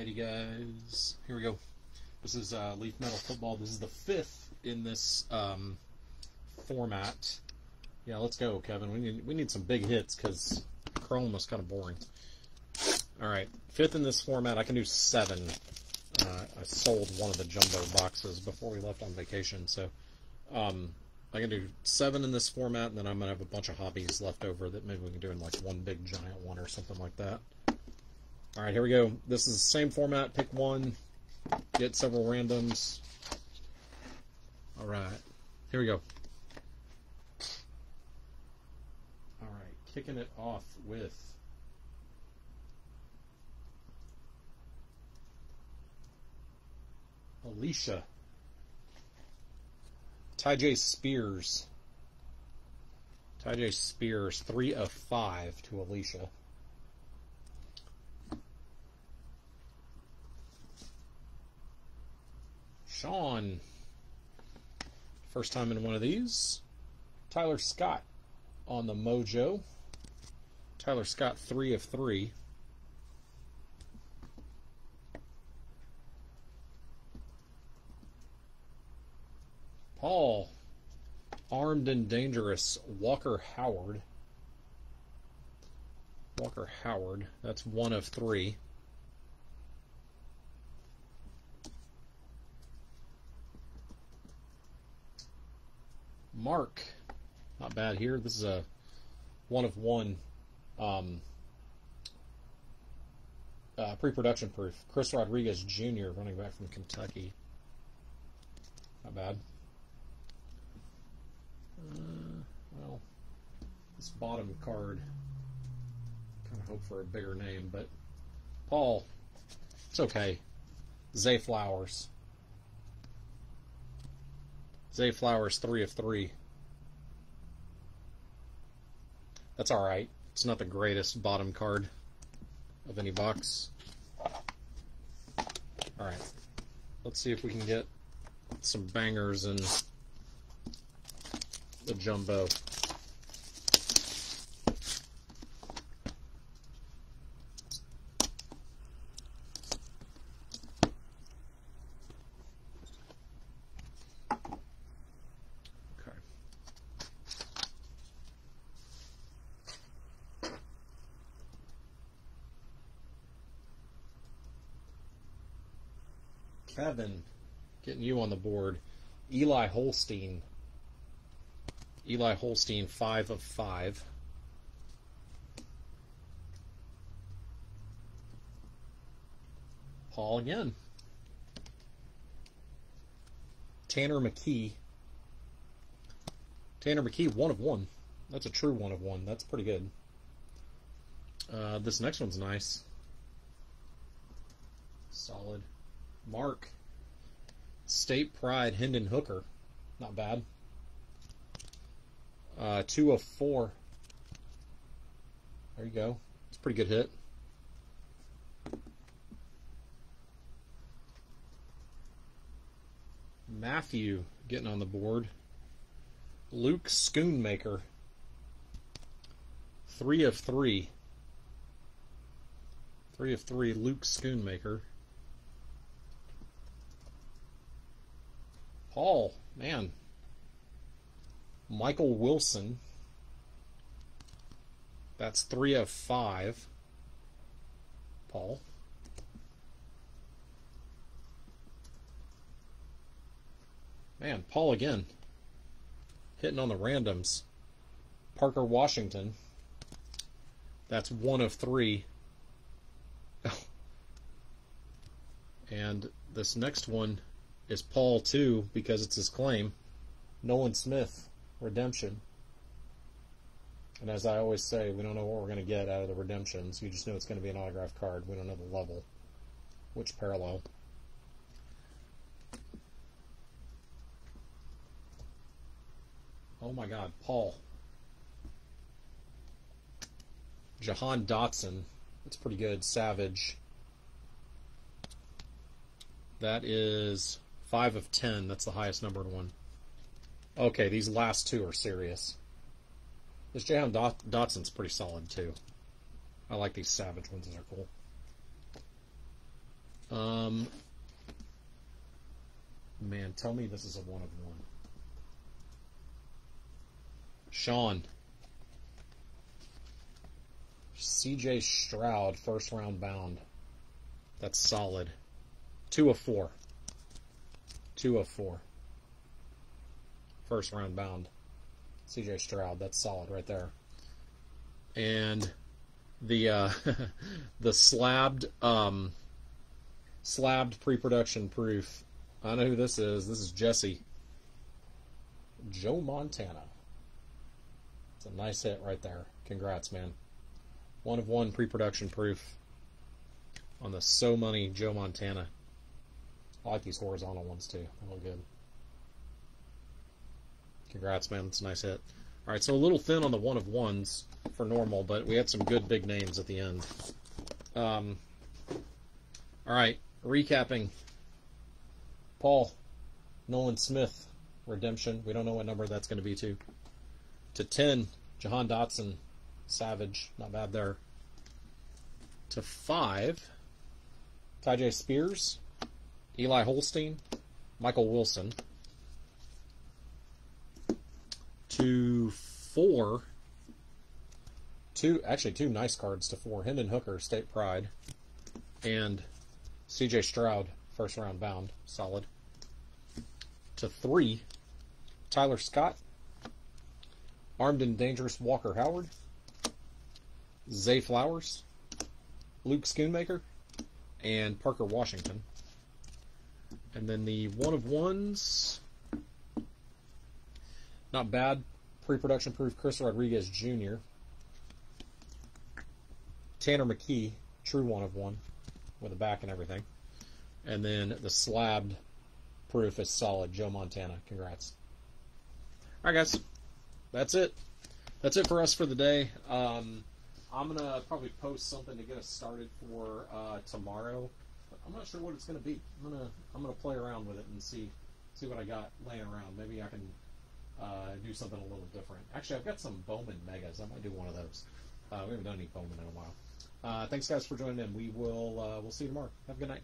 Alrighty, guys. Here we go. This is uh, Leaf Metal Football. This is the fifth in this um, format. Yeah, let's go, Kevin. We need we need some big hits because Chrome was kind of boring. All right, fifth in this format. I can do seven. Uh, I sold one of the jumbo boxes before we left on vacation, so um, I can do seven in this format, and then I'm gonna have a bunch of hobbies left over that maybe we can do in like one big giant one or something like that. All right, here we go. This is the same format. Pick one, get several randoms. All right, here we go. All right, kicking it off with Alicia. Tyjae Spears. Tyjae Spears, three of five to Alicia. Sean. First time in one of these. Tyler Scott on the Mojo. Tyler Scott, three of three. Paul, armed and dangerous. Walker Howard. Walker Howard. That's one of three. Mark. Not bad here. This is a one of one um, uh, pre-production proof. Chris Rodriguez Jr. running back from Kentucky. Not bad. Uh, well, this bottom card, kind of hope for a bigger name, but Paul, it's okay. Zay Flowers. Zay Flowers, three of three. That's all right. It's not the greatest bottom card of any box. All right. Let's see if we can get some bangers in the jumbo. Okay. Kevin, getting you on the board. Eli Holstein. Eli Holstein, five of five. Paul again. Tanner McKee. Tanner McKee, one of one. That's a true one of one. That's pretty good. Uh, this next one's nice. Solid. Mark. State Pride, Hendon Hooker. Not bad. Uh, two of four. There you go. It's a pretty good hit. Matthew getting on the board. Luke Schoonmaker. Three of three. Three of three, Luke Schoonmaker. Paul, man. Michael Wilson. That's three of five. Paul. Man, Paul again. Hitting on the randoms. Parker Washington. That's one of three. and this next one is Paul too because it's his claim. Nolan Smith, Redemption. And as I always say, we don't know what we're going to get out of the redemptions. You just know it's going to be an autograph card. We don't know the level, which parallel. Oh my God, Paul. Jahan Dotson. That's pretty good. Savage. That is 5 of 10. That's the highest numbered one. Okay, these last two are serious. This Jahan Dot- Dotson's pretty solid, too. I like these Savage ones. These are cool. Um, man, tell me this is a one of one. Sean. CJ Stroud, first round bound. That's solid. Two of four. Two of four. First round bound. CJ Stroud, that's solid right there. And the uh, the slabbed um, slabbed pre-production proof. I know who this is. This is Jesse. Joe Montana. It's a nice hit right there. Congrats, man. One of one pre-production proof on the So Money Joe Montana. I like these horizontal ones too. They look good. Congrats, man. That's a nice hit. All right, so a little thin on the one of ones for normal, but we had some good big names at the end. Um, all right, recapping. Paul, Nolan Smith, redemption. We don't know what number that's going to be to. To 10, Jahan Dotson, Savage. Not bad there. To 5, Tyjae Spears, Eli Holstein, Michael Wilson. To 4, two actually two nice cards to four. Hendon Hooker, State Pride, and C.J. Stroud, first round bound, solid. To three, Tyler Scott, Armed and Dangerous Walker Howard, Zay Flowers, Luke Schoonmaker, and Parker Washington. And then the one of ones, not bad, pre-production proof Chris Rodriguez Jr. Tanner McKee, true one of one, with a back and everything. And then the slabbed proof is solid. Joe Montana. Congrats. All right, guys. That's it. That's it for us for the day. Um, I'm gonna probably post something to get us started for uh, tomorrow. I'm not sure what it's gonna be. I'm gonna I'm gonna play around with it and see see what I got laying around. Maybe I can uh, do something a little different. Actually, I've got some Bowman Megas. I might do one of those. Uh, we haven't done any Bowman in a while. Uh, thanks, guys, for joining in. We will uh, we'll see you tomorrow. Have a good night.